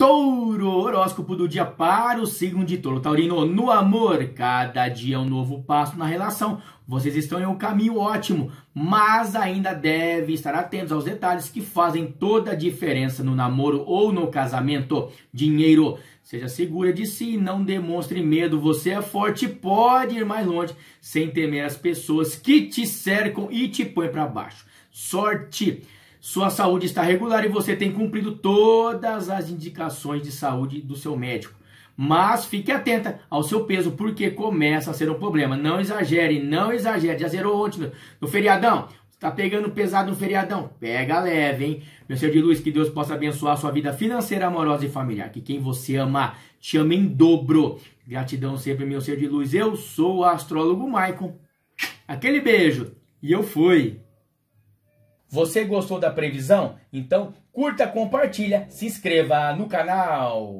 Touro, horóscopo do dia para o signo de Touro. Taurino, no amor, cada dia é um novo passo na relação. Vocês estão em um caminho ótimo, mas ainda devem estar atentos aos detalhes que fazem toda a diferença no namoro ou no casamento. Dinheiro, seja segura de si, não demonstre medo. Você é forte, pode ir mais longe sem temer as pessoas que te cercam e te põem para baixo. Sorte sua saúde está regular e você tem cumprido todas as indicações de saúde do seu médico. Mas fique atenta ao seu peso, porque começa a ser um problema. Não exagere, não exagere. Já zerou ontem no, feriadão? Está pegando pesado no feriadão? Pega leve, hein? Meu ser de luz, que Deus possa abençoar a sua vida financeira, amorosa e familiar. Que quem você ama, te ama em dobro. Gratidão sempre, meu ser de luz. Eu sou o astrólogo Maicon. Aquele beijo. E eu fui. Você gostou da previsão? Então curta, compartilha, se inscreva no canal.